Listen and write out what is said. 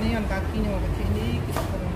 ni, on kaki ni, on kecil ni, kita